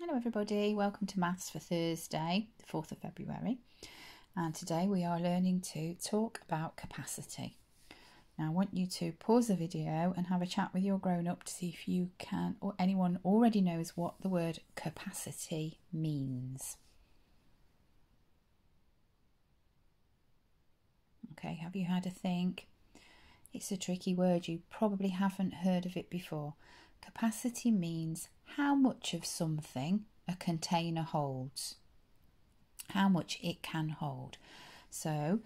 Hello everybody, welcome to Maths for Thursday, the 4th of February. And today we are learning to talk about capacity. Now I want you to pause the video and have a chat with your grown-up to see if you can or anyone already knows what the word capacity means. Okay, have you had a think? It's a tricky word, you probably haven't heard of it before. Capacity means how much of something a container holds, how much it can hold. So,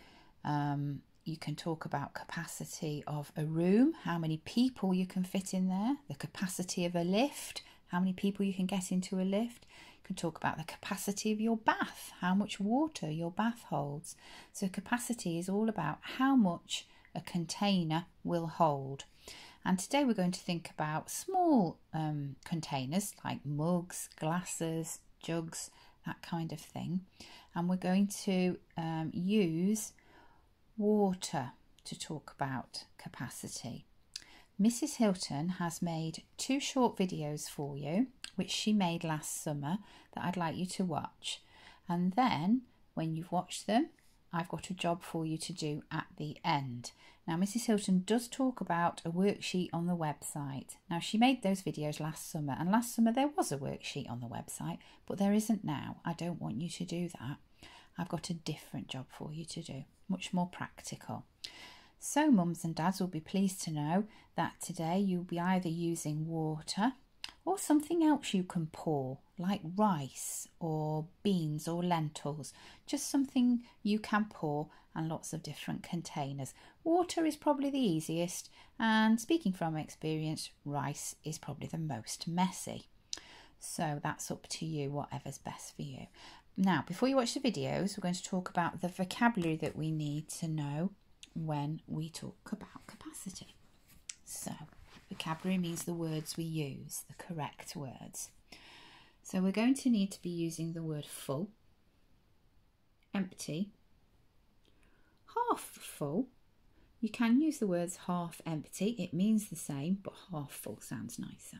um, you can talk about capacity of a room, how many people you can fit in there, the capacity of a lift, how many people you can get into a lift. You can talk about the capacity of your bath, how much water your bath holds. So, capacity is all about how much a container will hold. And today we're going to think about small um, containers like mugs, glasses, jugs, that kind of thing. And we're going to um, use water to talk about capacity. Mrs. Hilton has made two short videos for you, which she made last summer, that I'd like you to watch. And then, when you've watched them, I've got a job for you to do at the end. Now, Mrs. Hilton does talk about a worksheet on the website. Now, she made those videos last summer, and last summer there was a worksheet on the website, but there isn't now. I don't want you to do that. I've got a different job for you to do, much more practical. So, mums and dads will be pleased to know that today you'll be either using water or something else you can pour, like rice or beans or lentils, just something you can pour and lots of different containers. Water is probably the easiest, and speaking from experience, rice is probably the most messy. So that's up to you, whatever's best for you. Now, before you watch the videos, we're going to talk about the vocabulary that we need to know when we talk about capacity. Vocabulary means the words we use, the correct words. So we're going to need to be using the word full, empty, half full. You can use the words half empty, it means the same, but half full sounds nicer.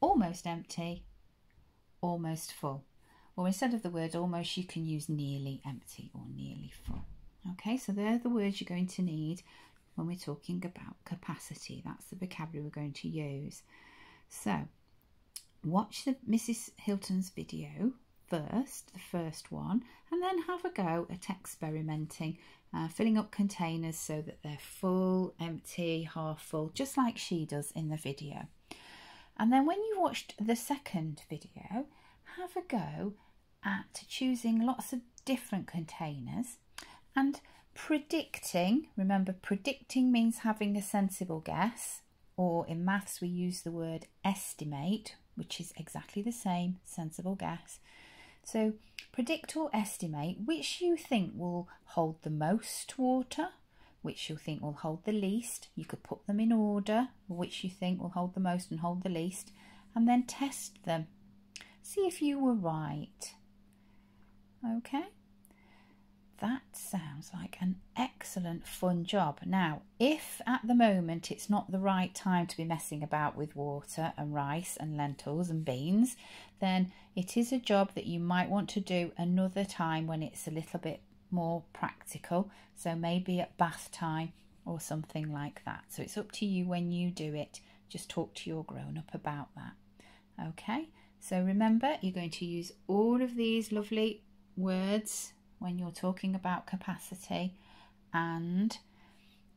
Almost empty, almost full. Or instead of the word almost, you can use nearly empty or nearly full. Okay, so they're the words you're going to need when we're talking about capacity. That's the vocabulary we're going to use. So, watch the Mrs. Hilton's video first, the first one, and then have a go at experimenting, uh, filling up containers so that they're full, empty, half full, just like she does in the video. And then when you've watched the second video, have a go at choosing lots of different containers and predicting. Remember, predicting means having a sensible guess, or in maths, we use the word estimate, which is exactly the same, sensible guess. So predict or estimate which you think will hold the most water, which you think will hold the least. You could put them in order, which you think will hold the most and hold the least, and then test them. See if you were right. Okay? That sounds like an excellent fun job. Now, if at the moment it's not the right time to be messing about with water and rice and lentils and beans, then it is a job that you might want to do another time when it's a little bit more practical. So maybe at bath time or something like that. So it's up to you when you do it. Just talk to your grown up about that. Okay, so remember you're going to use all of these lovely words when you're talking about capacity and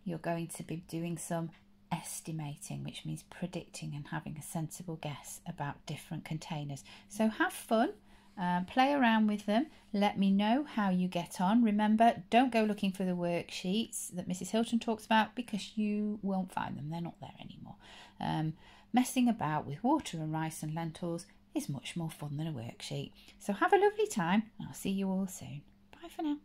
you're going to be doing some estimating, which means predicting and having a sensible guess about different containers. So have fun, uh, play around with them, let me know how you get on. Remember, don't go looking for the worksheets that Mrs. Hilton talks about because you won't find them, they're not there anymore. Um, messing about with water and rice and lentils is much more fun than a worksheet. So have a lovely time, and I'll see you all soon. Bye for now.